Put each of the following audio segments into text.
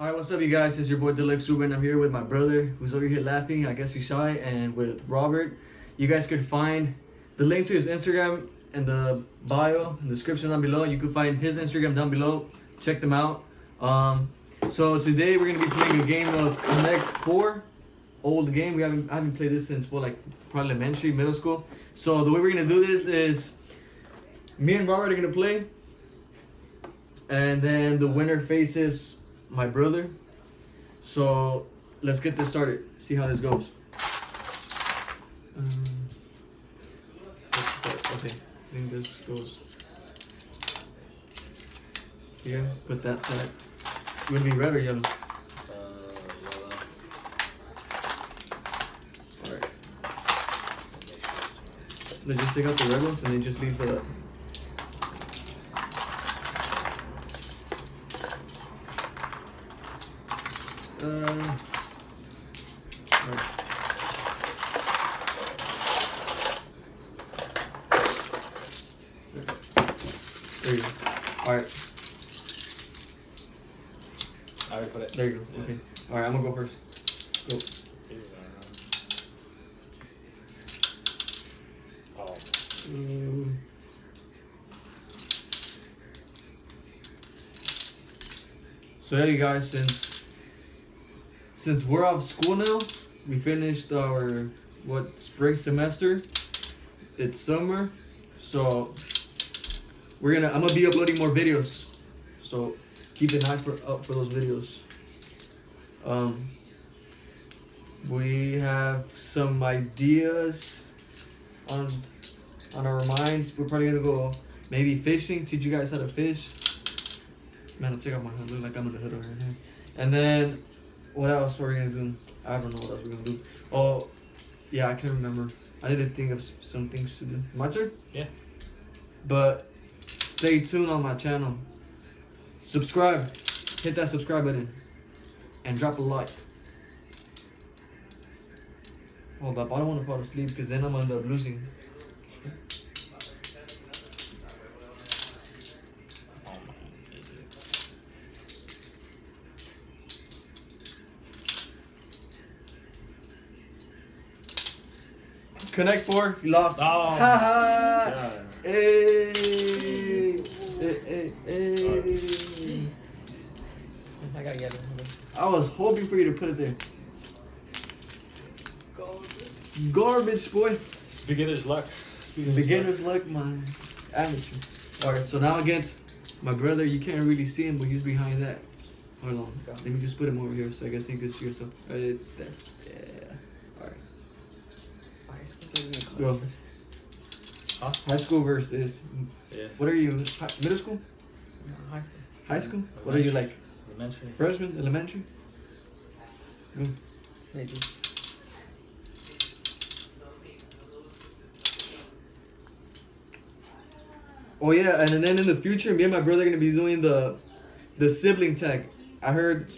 All right, what's up, you guys? It's your boy Deluxe Ruben. I'm here with my brother, who's over here laughing. I guess you saw it, and with Robert. You guys could find the link to his Instagram in the bio, in the description down below. You can find his Instagram down below. Check them out. Um, so today we're gonna be playing a game of Connect Four. Old game. We haven't I haven't played this since what like probably elementary, middle school. So the way we're gonna do this is me and Robert are gonna play, and then the winner faces my brother. So let's get this started. See how this goes. Um, okay, I think this goes here. Put that back. You want to be red or yellow? Alright. Let's just take out the red ones and then just leave the. Uh, alright. There you go. Alright, I put it. there you go. Okay. Alright, I'm gonna go first. Go. So yeah, you guys, since since we're off school now, we finished our what spring semester. It's summer, so we're gonna. I'm gonna be uploading more videos, so keep an eye for up for those videos. Um, we have some ideas on on our minds. We're probably gonna go maybe fishing. Teach you guys how to fish. Man, I'll take off my hood. Look like I'm in the hood over here. And then, what else were we gonna do? I don't know what else we're gonna do. Oh, yeah, I can't remember. I didn't think of some things to do. My turn. Yeah. But stay tuned on my channel. Subscribe. Hit that subscribe button. And drop a like. Oh, Hold up, I don't want to fall asleep because then I'm gonna end up losing. oh my idiot. Connect four, you lost. Oh, Ha ha. Hey. Eh, hey, eh, eh, hey, hey. I gotta get it. I was hoping for you to put it there. Garbage, boy. Beginner's luck. Beginner's Beginner's luck, my amateur. Alright, so now against my brother, you can't really see him, but he's behind that. Hold on. Let me just put him over here so I guess you can see yourself. Right there. Yeah. Alright. Go. Huh? High school versus. Yeah. What are you? Hi- Middle school? High school. High school? What are you like? Elementary. Freshman? Elementary? Go. Maybe. Oh yeah, and then in the future, me and my brother are gonna be doing the the sibling tag. I heard,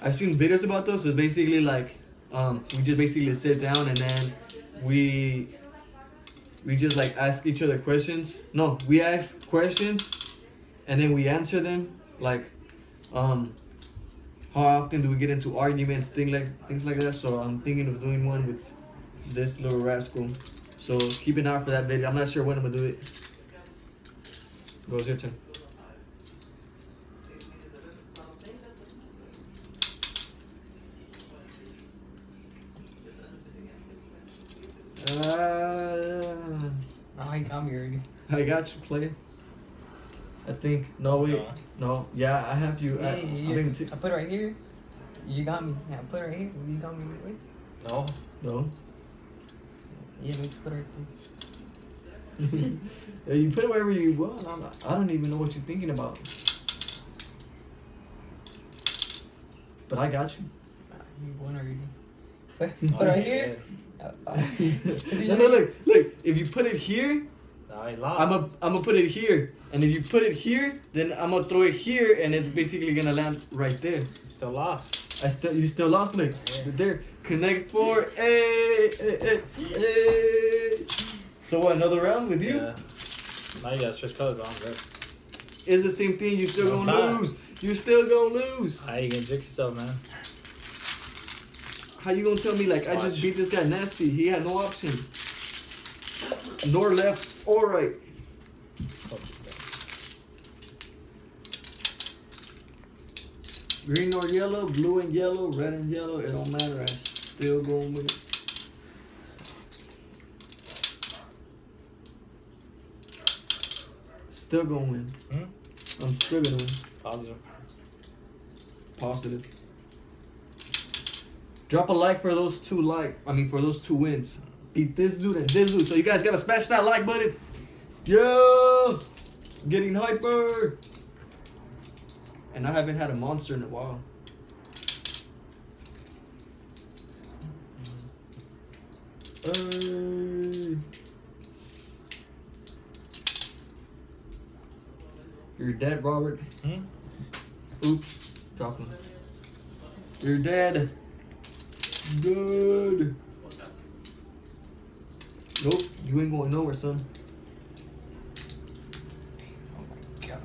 I've seen videos about those. So it's basically like, um, we just basically sit down and then we we just like ask each other questions. No, we ask questions, and then we answer them. Like, um, how often do we get into arguments, things like things like that. So I'm thinking of doing one with this little rascal. So keep an eye for that video. I'm not sure when I'm gonna do it. Goes your turn. Uh, he got me already. I got you, player. I think. No, wait. No. No. Yeah, I have you. I, Yeah, I you, think t- I put it right here. You got me. Yeah, I put it right here. You got me. Wait. No. no. Yeah, let's put it right there. yeah, you put it wherever you want. I'm I don't even know what you're thinking about. But I got you. Ah, You won already. Put, Oh, put right here. Uh, uh, no, no, look, look. If you put it here, I lost. I'm gonna I'm gonna put it here, and if you put it here, then I'm gonna throw it here, and it's basically gonna land right there. You still lost. I still you still lost, look. Yeah. There, connect four. Hey, hey, hey, hey. So what? Another round with you? Yeah. Now you gotta switch colors, but I'm good. it's the same thing. You still No, gonna not. lose. You still gonna lose. Ah, you gonna jinx yourself, man. How you gonna tell me like I just beat this guy nasty? He had no option. Nor left or right. Green or yellow, blue and yellow, red and yellow, it don't matter. I still going with it. Still gonna win. Hmm? I'm still gonna win. Positive. Positive. Drop a like for those two like I mean for those two wins. Beat this dude and this dude. So you guys gotta smash that like button. Yo! Getting hyper. And I haven't had a monster in a while. Hey. You're dead, Robert. Hmm? Oops, drop him. You're dead. Good. Nope, you ain't going nowhere, son. God.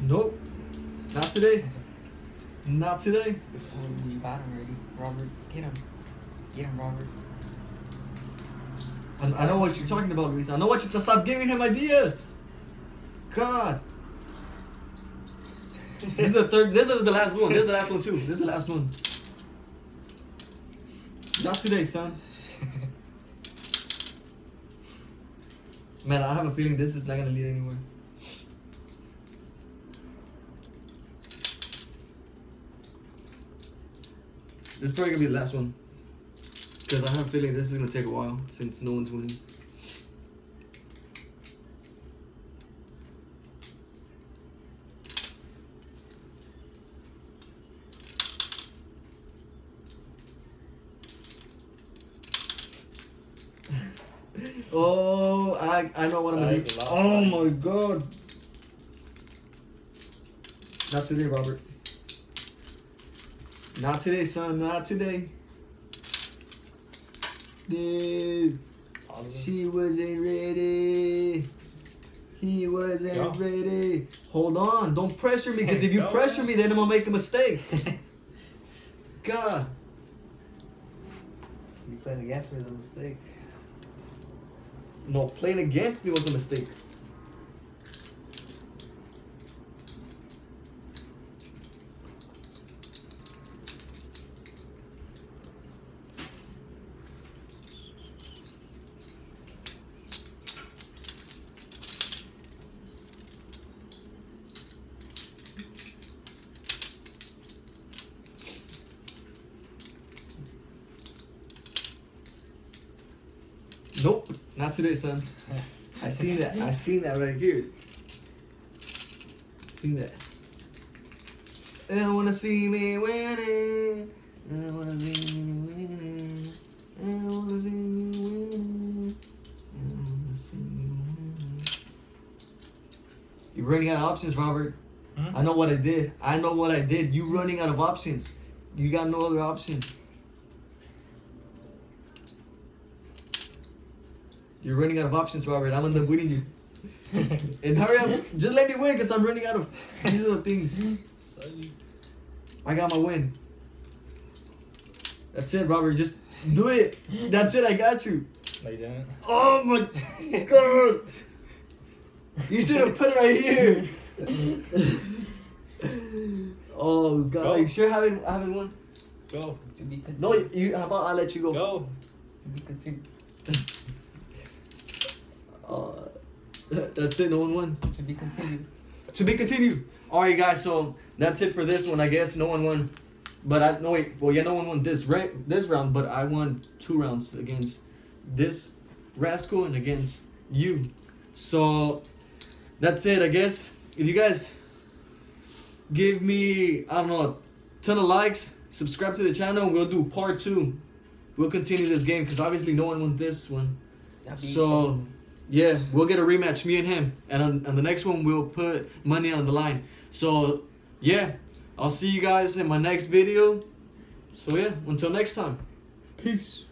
Nope. Not today. Not today. Oh, you got him already. Robert, get him. Get him, Robert. I, I know what you're talking about, Luis. I know what you to stop giving him ideas. God. This is the third. This is the last one. This is the last one too. This is the last one. Not today, son. Man, I have a feeling this is not gonna lead anywhere. This is probably gonna be the last one. Because I have a feeling this is gonna take a while since no one's winning. Oh, I I know what I'm gonna do. Oh my god. Not today, Robert. Not today, son. Not today. Dude, she wasn't ready. He wasn't Go. ready. Hold on, don't pressure me, because if you Go. pressure me, then I'm gonna make a mistake. God. You playing against me is a mistake. No, playing against me was a mistake. Nope, not today, son. I seen that. I seen that right here. Seen that. They don't wanna see me winning. They don't wanna see me winning. They don't wanna see me winning. They don't wanna see me winning. You're running out of options, Robert. Hmm? I know what I did. I know what I did. You running out of options. You got no other option. You're running out of options, Robert. I'm gonna winning you. And hurry up. Just let me win because I'm running out of these little things. Sorry. I got my win. That's it, Robert. Just do it. That's it. I got you. No, you didn't. Oh my god. You should have put it right here. oh god. Go. Are you sure I haven't, I haven't won? Go. To be. No, you. How about I let you go? Go. To be continued. Uh, that's it. No one won. To be continued. To be continued. All right, guys. So that's it for this one. I guess no one won, but I no wait. Well, yeah, no one won this ra- this round, but I won two rounds against this rascal and against you. So that's it. I guess if you guys give me I don't know a ton of likes, subscribe to the channel. We'll do part two. We'll continue this game because obviously no one won this one. So, fun. Yeah, we'll get a rematch, me and him. And on, on the next one, we'll put money on the line. So, yeah, I'll see you guys in my next video. So, yeah, until next time. Peace.